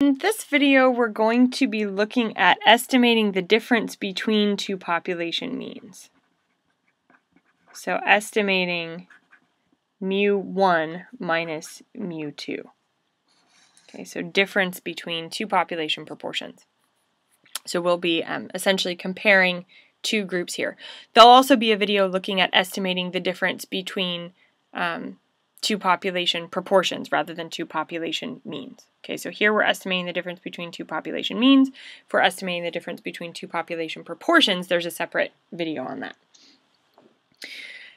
In this video, we're going to be looking at estimating the difference between two population means. So estimating mu1 minus mu2. Okay, so difference between two population proportions. So we'll be um, essentially comparing two groups here. There'll also be a video looking at estimating the difference between um, two population proportions rather than two population means. Okay, so here we're estimating the difference between two population means. If we're estimating the difference between two population proportions, there's a separate video on that.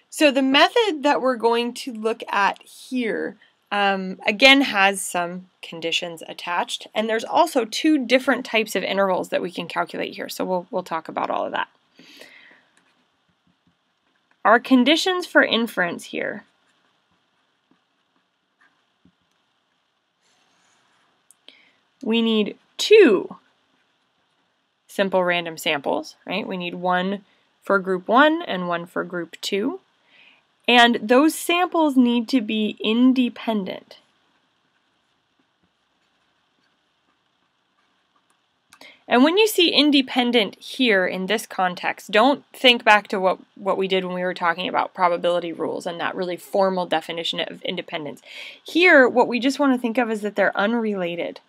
So the method that we're going to look at here um, again has some conditions attached and there's also two different types of intervals that we can calculate here so we'll, we'll talk about all of that. Our conditions for inference here we need two simple random samples, right? We need one for group 1 and one for group 2. And those samples need to be independent. And when you see independent here in this context, don't think back to what, what we did when we were talking about probability rules and that really formal definition of independence. Here, what we just want to think of is that they're unrelated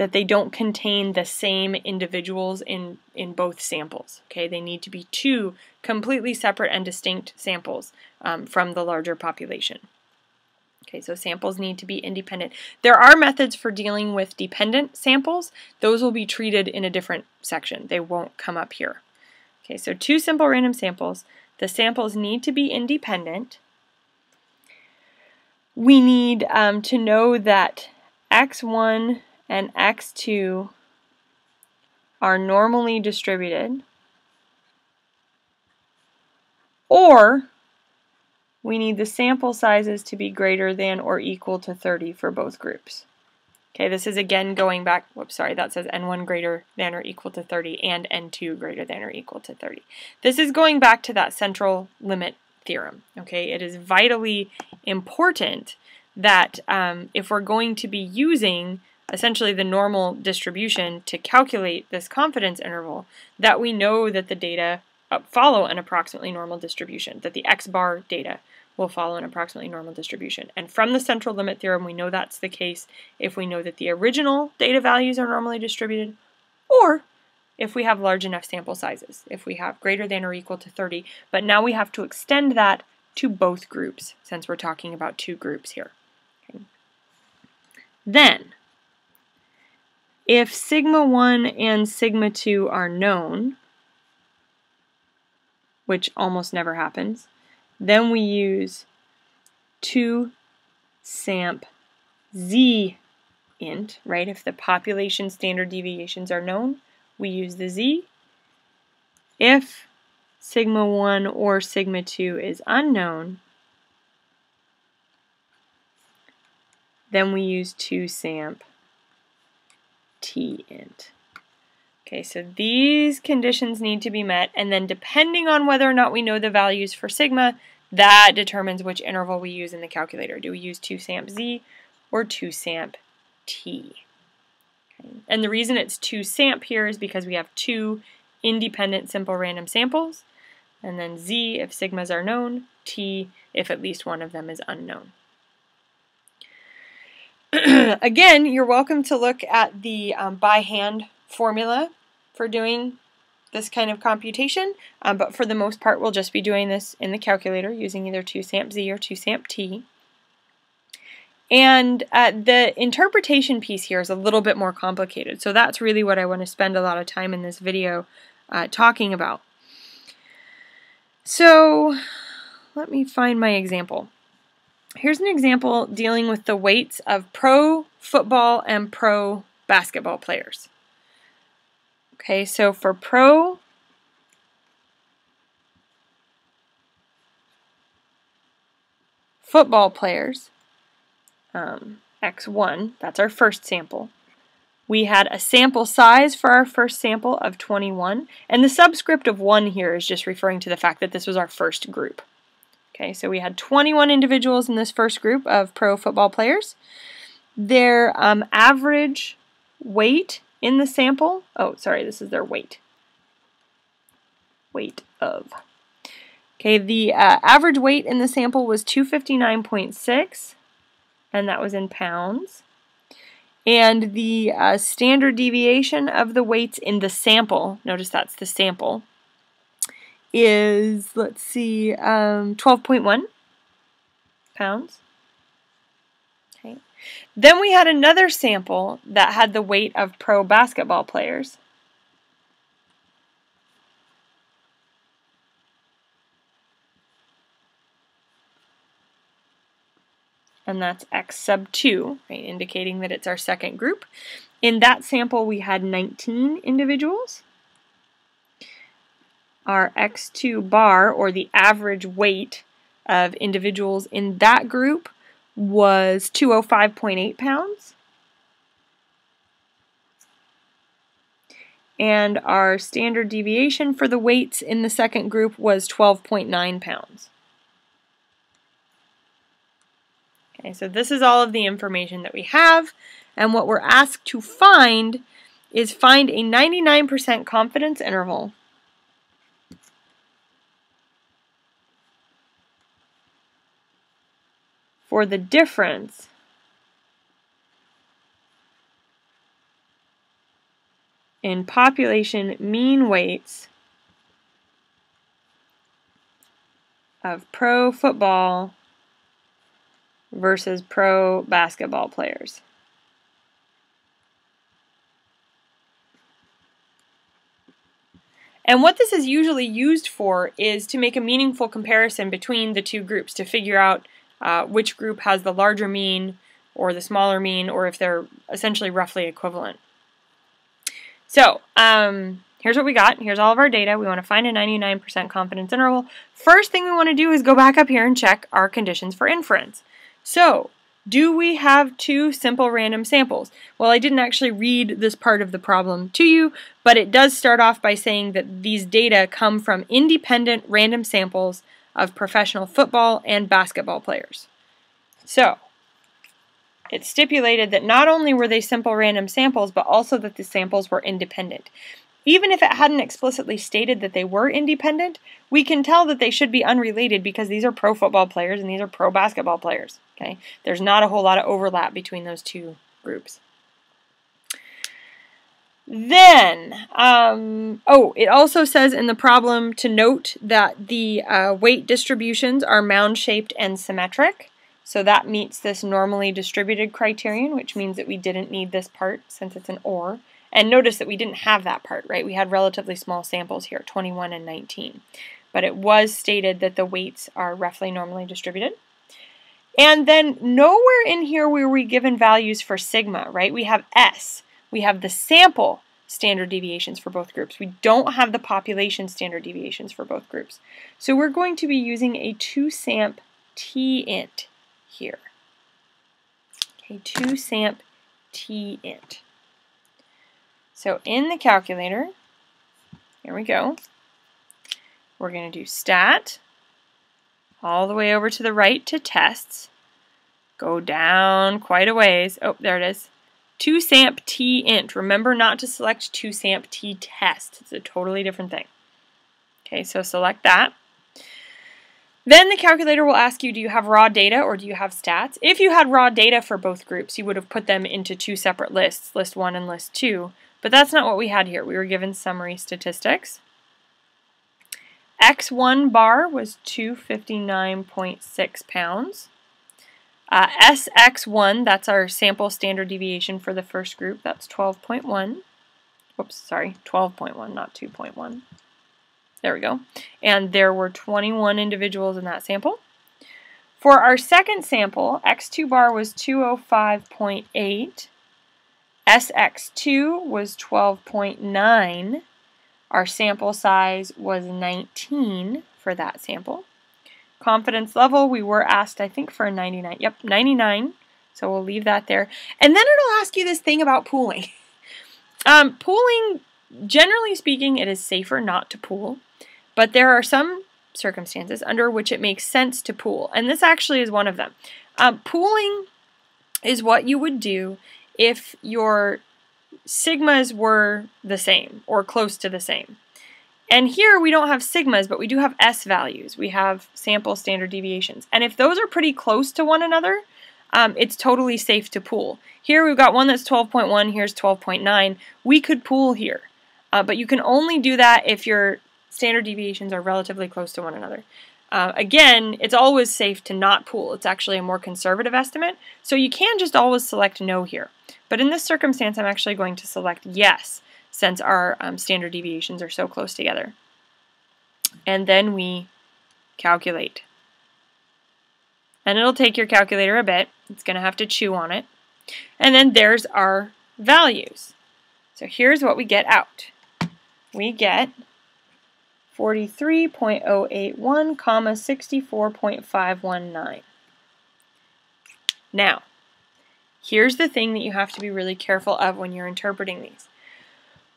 that they don't contain the same individuals in, in both samples. Okay, they need to be two completely separate and distinct samples um, from the larger population. Okay, so samples need to be independent. There are methods for dealing with dependent samples. Those will be treated in a different section. They won't come up here. Okay, so two simple random samples. The samples need to be independent. We need um, to know that x1 and x2 are normally distributed, or we need the sample sizes to be greater than or equal to 30 for both groups. Okay, this is again going back, whoops, sorry, that says n1 greater than or equal to 30 and n2 greater than or equal to 30. This is going back to that central limit theorem. Okay, it is vitally important that um, if we're going to be using essentially the normal distribution to calculate this confidence interval, that we know that the data uh, follow an approximately normal distribution, that the x bar data will follow an approximately normal distribution. And from the central limit theorem, we know that's the case if we know that the original data values are normally distributed, or if we have large enough sample sizes, if we have greater than or equal to 30. But now we have to extend that to both groups, since we're talking about two groups here. Okay. Then, if sigma 1 and sigma 2 are known, which almost never happens, then we use 2 samp z int, right? If the population standard deviations are known, we use the z. If sigma 1 or sigma 2 is unknown, then we use 2 samp t int. Okay, so these conditions need to be met, and then depending on whether or not we know the values for sigma, that determines which interval we use in the calculator. Do we use 2 samp z or 2 samp t? Okay. And the reason it's 2 samp here is because we have two independent simple random samples, and then z if sigmas are known, t if at least one of them is unknown. Again, you're welcome to look at the um, by hand formula for doing this kind of computation, um, but for the most part we'll just be doing this in the calculator using either 2SAMP-Z or 2SAMP-T. And uh, the interpretation piece here is a little bit more complicated, so that's really what I want to spend a lot of time in this video uh, talking about. So let me find my example. Here's an example dealing with the weights of pro football and pro basketball players. Okay, so for pro football players, um, x1, that's our first sample, we had a sample size for our first sample of 21, and the subscript of 1 here is just referring to the fact that this was our first group. Okay, so we had 21 individuals in this first group of pro football players. their um, average weight in the sample. Oh, sorry, this is their weight. Weight of. Okay, the uh, average weight in the sample was 259.6, and that was in pounds. And the uh, standard deviation of the weights in the sample, notice that's the sample, is, let's see, um, 12.1 pounds. Okay. Then we had another sample that had the weight of pro basketball players. and that's x sub 2, right, indicating that it's our second group. In that sample, we had 19 individuals. Our x2 bar, or the average weight of individuals in that group, was 205.8 pounds. And our standard deviation for the weights in the second group was 12.9 pounds. Okay, so this is all of the information that we have, and what we're asked to find is find a 99% confidence interval for the difference in population mean weights of pro football versus pro basketball players. And what this is usually used for is to make a meaningful comparison between the two groups to figure out uh, which group has the larger mean or the smaller mean or if they're essentially roughly equivalent. So, um, here's what we got. Here's all of our data. We want to find a 99% confidence interval. First thing we want to do is go back up here and check our conditions for inference. So, do we have two simple random samples? Well, I didn't actually read this part of the problem to you, but it does start off by saying that these data come from independent random samples of professional football and basketball players. So, it stipulated that not only were they simple random samples, but also that the samples were independent. Even if it hadn't explicitly stated that they were independent, we can tell that they should be unrelated because these are pro football players and these are pro basketball players. Okay, There's not a whole lot of overlap between those two groups. Then, um, oh, it also says in the problem to note that the uh, weight distributions are mound-shaped and symmetric. So that meets this normally distributed criterion, which means that we didn't need this part since it's an OR. And notice that we didn't have that part, right? We had relatively small samples here, 21 and 19. But it was stated that the weights are roughly normally distributed. And then nowhere in here were we given values for sigma, right? We have S. We have the sample standard deviations for both groups. We don't have the population standard deviations for both groups. So we're going to be using a 2samp t int here. Okay, 2samp t int. So in the calculator, here we go, we're going to do stat, all the way over to the right to tests, go down quite a ways, oh, there it is, 2samp t int. Remember not to select 2samp t test. It's a totally different thing. Okay, so select that. Then the calculator will ask you, do you have raw data or do you have stats? If you had raw data for both groups, you would have put them into two separate lists, list 1 and list 2. But that's not what we had here. We were given summary statistics. X1 bar was 259.6 pounds. Uh, SX1, that's our sample standard deviation for the first group, that's 12.1. Whoops, sorry, 12.1, not 2.1. There we go. And there were 21 individuals in that sample. For our second sample, X2 bar was 205.8. SX2 was 12.9. Our sample size was 19 for that sample. Confidence level, we were asked, I think, for a 99. Yep, 99. So we'll leave that there. And then it'll ask you this thing about pooling. um, pooling, generally speaking, it is safer not to pool. But there are some circumstances under which it makes sense to pool. And this actually is one of them. Um, pooling is what you would do if your sigmas were the same or close to the same. And here we don't have sigmas, but we do have S values. We have sample standard deviations. And if those are pretty close to one another, um, it's totally safe to pool. Here we've got one that's 12.1, here's 12.9. We could pool here, uh, but you can only do that if your standard deviations are relatively close to one another. Uh, again, it's always safe to not pool. It's actually a more conservative estimate, so you can just always select no here. But in this circumstance, I'm actually going to select yes since our um, standard deviations are so close together. And then we calculate. And it'll take your calculator a bit. It's going to have to chew on it. And then there's our values. So here's what we get out. We get 43.081, comma 64.519. Now, here's the thing that you have to be really careful of when you're interpreting these.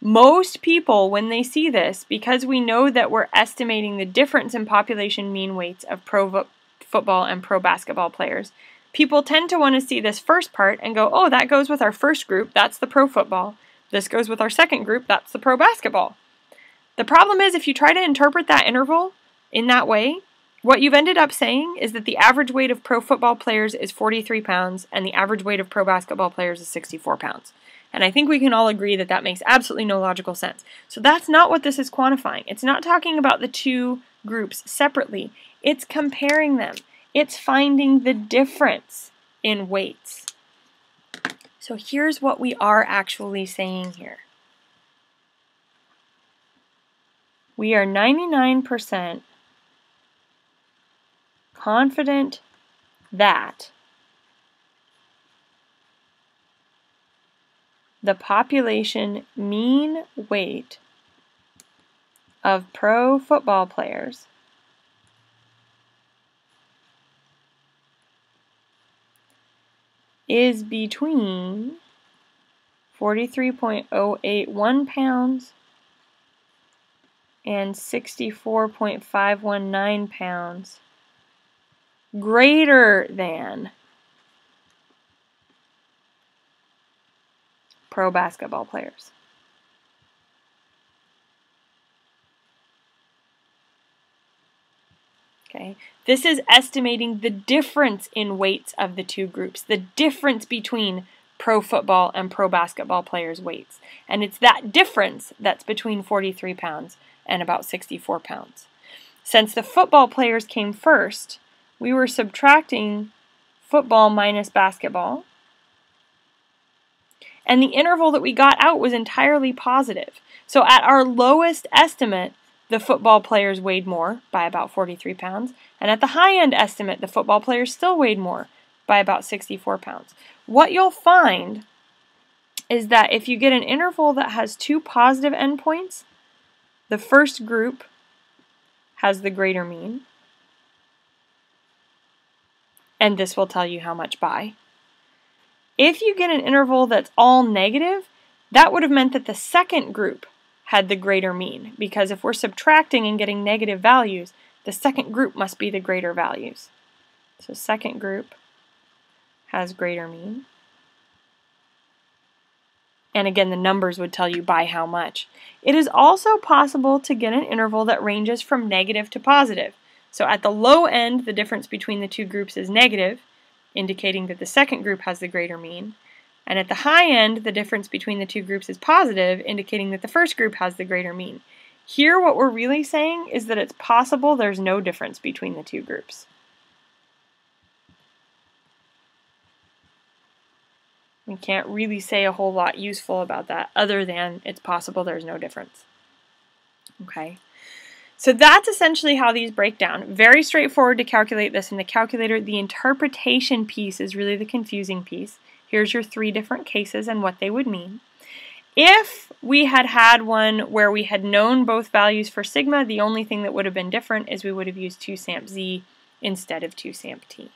Most people, when they see this, because we know that we're estimating the difference in population mean weights of pro football and pro basketball players, people tend to want to see this first part and go, oh, that goes with our first group, that's the pro football. This goes with our second group, that's the pro basketball. The problem is if you try to interpret that interval in that way, what you've ended up saying is that the average weight of pro football players is 43 pounds and the average weight of pro basketball players is 64 pounds. And I think we can all agree that that makes absolutely no logical sense. So that's not what this is quantifying. It's not talking about the two groups separately. It's comparing them. It's finding the difference in weights. So here's what we are actually saying here. We are 99% confident that the population mean weight of pro football players is between 43.081 pounds and 64.519 pounds greater than pro basketball players. Okay, this is estimating the difference in weights of the two groups, the difference between pro football and pro basketball players' weights. And it's that difference that's between 43 pounds and about 64 pounds. Since the football players came first, we were subtracting football minus basketball, and the interval that we got out was entirely positive. So at our lowest estimate, the football players weighed more by about 43 pounds, and at the high end estimate, the football players still weighed more by about 64 pounds. What you'll find is that if you get an interval that has two positive endpoints, the first group has the greater mean, and this will tell you how much by. If you get an interval that's all negative, that would have meant that the second group had the greater mean, because if we're subtracting and getting negative values, the second group must be the greater values. So second group has greater mean. And again, the numbers would tell you by how much. It is also possible to get an interval that ranges from negative to positive. So at the low end, the difference between the two groups is negative, indicating that the second group has the greater mean. And at the high end, the difference between the two groups is positive, indicating that the first group has the greater mean. Here, what we're really saying is that it's possible there's no difference between the two groups. We can't really say a whole lot useful about that other than it's possible there's no difference. Okay. So that's essentially how these break down. Very straightforward to calculate this in the calculator. The interpretation piece is really the confusing piece. Here's your three different cases and what they would mean. If we had had one where we had known both values for sigma, the only thing that would have been different is we would have used 2 samp z instead of 2 samp t.